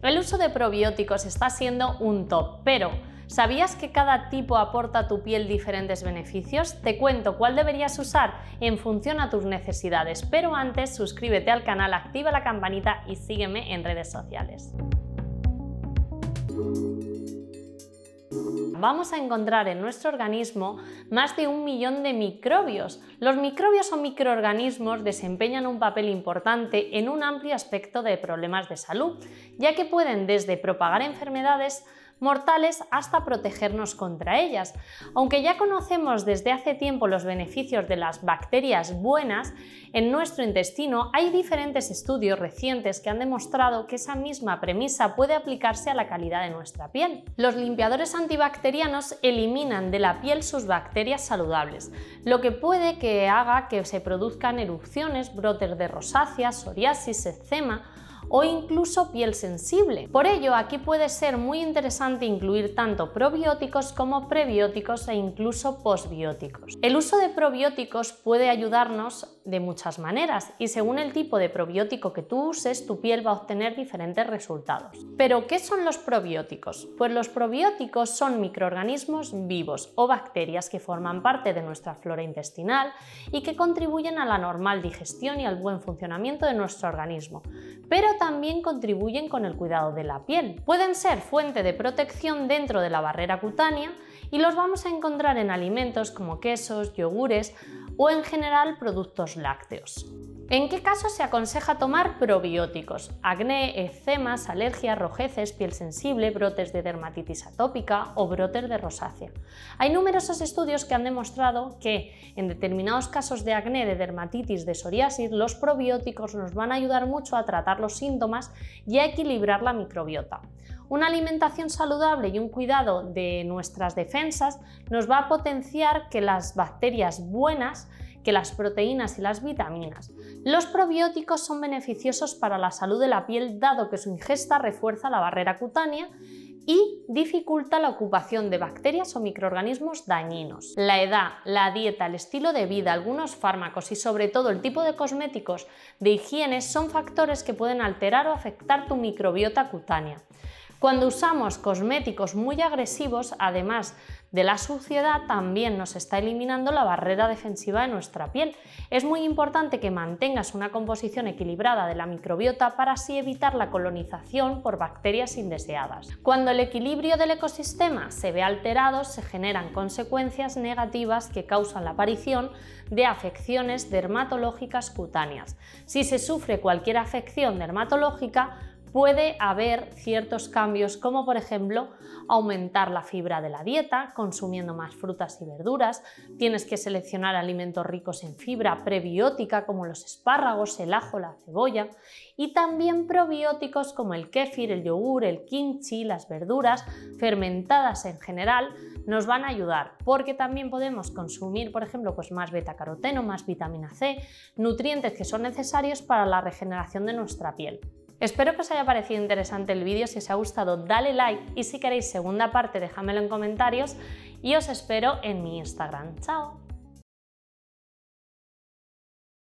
El uso de probióticos está siendo un top, pero ¿sabías que cada tipo aporta a tu piel diferentes beneficios? Te cuento cuál deberías usar en función a tus necesidades, pero antes suscríbete al canal, activa la campanita y sígueme en redes sociales vamos a encontrar en nuestro organismo más de un millón de microbios. Los microbios o microorganismos desempeñan un papel importante en un amplio aspecto de problemas de salud, ya que pueden desde propagar enfermedades mortales hasta protegernos contra ellas. Aunque ya conocemos desde hace tiempo los beneficios de las bacterias buenas, en nuestro intestino hay diferentes estudios recientes que han demostrado que esa misma premisa puede aplicarse a la calidad de nuestra piel. Los limpiadores antibacterianos eliminan de la piel sus bacterias saludables, lo que puede que haga que se produzcan erupciones, brotes de rosácea, psoriasis, eczema o incluso piel sensible. Por ello, aquí puede ser muy interesante incluir tanto probióticos como prebióticos e incluso posbióticos. El uso de probióticos puede ayudarnos de muchas maneras y según el tipo de probiótico que tú uses, tu piel va a obtener diferentes resultados. Pero, ¿qué son los probióticos? Pues los probióticos son microorganismos vivos o bacterias que forman parte de nuestra flora intestinal y que contribuyen a la normal digestión y al buen funcionamiento de nuestro organismo. Pero también contribuyen con el cuidado de la piel. Pueden ser fuente de protección dentro de la barrera cutánea y los vamos a encontrar en alimentos como quesos, yogures o en general productos lácteos. ¿En qué casos se aconseja tomar probióticos? Acné, eczemas, alergias, rojeces, piel sensible, brotes de dermatitis atópica o brotes de rosácea. Hay numerosos estudios que han demostrado que en determinados casos de acné, de dermatitis, de psoriasis, los probióticos nos van a ayudar mucho a tratar los síntomas y a equilibrar la microbiota. Una alimentación saludable y un cuidado de nuestras defensas nos va a potenciar que las bacterias buenas que las proteínas y las vitaminas. Los probióticos son beneficiosos para la salud de la piel dado que su ingesta refuerza la barrera cutánea y dificulta la ocupación de bacterias o microorganismos dañinos. La edad, la dieta, el estilo de vida, algunos fármacos y sobre todo el tipo de cosméticos de higiene son factores que pueden alterar o afectar tu microbiota cutánea. Cuando usamos cosméticos muy agresivos, además de la suciedad, también nos está eliminando la barrera defensiva de nuestra piel. Es muy importante que mantengas una composición equilibrada de la microbiota para así evitar la colonización por bacterias indeseadas. Cuando el equilibrio del ecosistema se ve alterado, se generan consecuencias negativas que causan la aparición de afecciones dermatológicas cutáneas. Si se sufre cualquier afección dermatológica, puede haber ciertos cambios como por ejemplo aumentar la fibra de la dieta consumiendo más frutas y verduras, tienes que seleccionar alimentos ricos en fibra prebiótica como los espárragos, el ajo, la cebolla y también probióticos como el kéfir, el yogur, el kimchi, las verduras fermentadas en general nos van a ayudar porque también podemos consumir por ejemplo pues más beta caroteno, más vitamina C, nutrientes que son necesarios para la regeneración de nuestra piel. Espero que os haya parecido interesante el vídeo, si os ha gustado dale like y si queréis segunda parte déjamelo en comentarios y os espero en mi Instagram. ¡Chao!